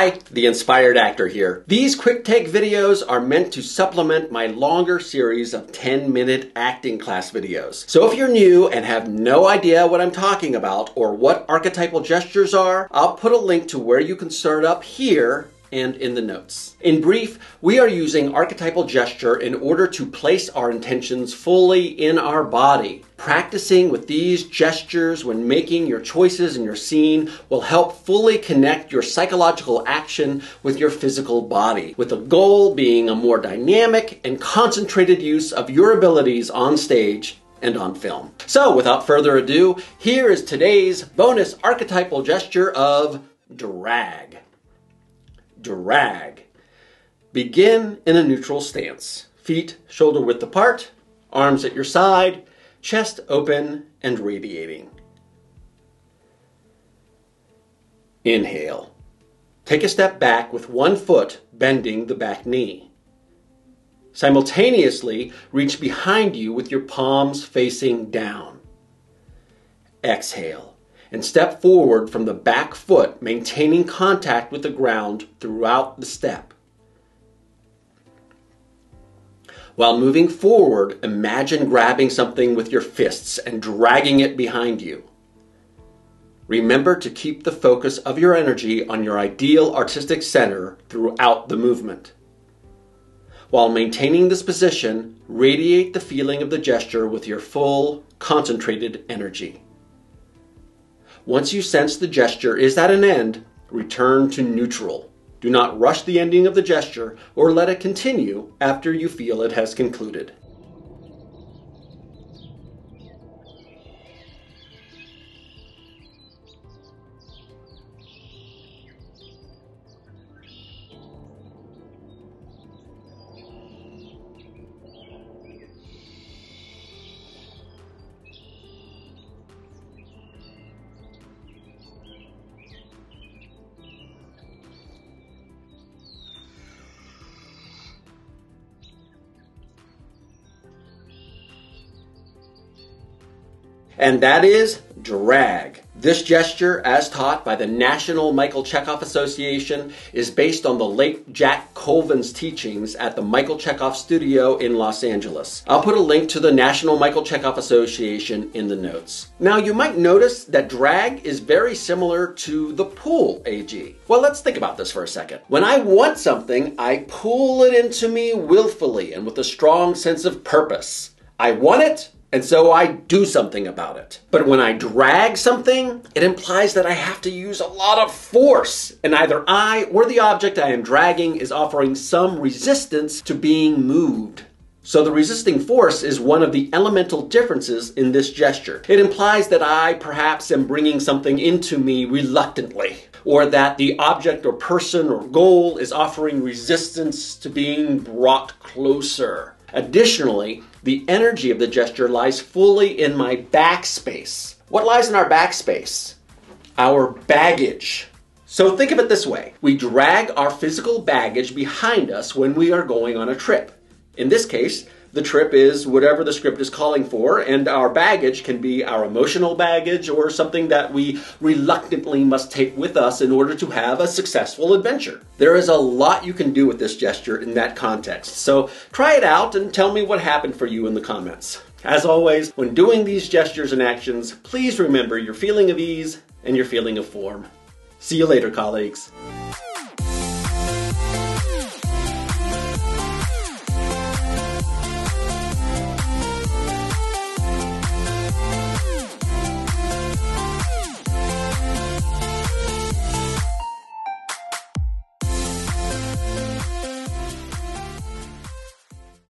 Hi, the Inspired Actor here. These quick take videos are meant to supplement my longer series of 10 minute acting class videos. So if you're new and have no idea what I'm talking about or what archetypal gestures are, I'll put a link to where you can start up here and in the notes. In brief, we are using archetypal gesture in order to place our intentions fully in our body. Practicing with these gestures when making your choices in your scene will help fully connect your psychological action with your physical body, with the goal being a more dynamic and concentrated use of your abilities on stage and on film. So, without further ado, here is today's bonus archetypal gesture of drag drag. Begin in a neutral stance. Feet shoulder width apart, arms at your side, chest open and radiating. Inhale. Take a step back with one foot bending the back knee. Simultaneously, reach behind you with your palms facing down. Exhale and step forward from the back foot, maintaining contact with the ground throughout the step. While moving forward, imagine grabbing something with your fists and dragging it behind you. Remember to keep the focus of your energy on your ideal artistic center throughout the movement. While maintaining this position, radiate the feeling of the gesture with your full, concentrated energy. Once you sense the gesture is at an end, return to neutral. Do not rush the ending of the gesture or let it continue after you feel it has concluded. And that is drag. This gesture, as taught by the National Michael Chekhov Association, is based on the late Jack Colvin's teachings at the Michael Chekhov Studio in Los Angeles. I'll put a link to the National Michael Chekhov Association in the notes. Now, you might notice that drag is very similar to the pull AG. Well, let's think about this for a second. When I want something, I pull it into me willfully and with a strong sense of purpose. I want it, and so I do something about it. But when I drag something, it implies that I have to use a lot of force. And either I or the object I am dragging is offering some resistance to being moved. So the resisting force is one of the elemental differences in this gesture. It implies that I perhaps am bringing something into me reluctantly, or that the object or person or goal is offering resistance to being brought closer. Additionally, the energy of the gesture lies fully in my backspace. What lies in our backspace? Our baggage. So think of it this way we drag our physical baggage behind us when we are going on a trip. In this case, the trip is whatever the script is calling for, and our baggage can be our emotional baggage or something that we reluctantly must take with us in order to have a successful adventure. There is a lot you can do with this gesture in that context, so try it out and tell me what happened for you in the comments. As always, when doing these gestures and actions, please remember your feeling of ease and your feeling of form. See you later, colleagues.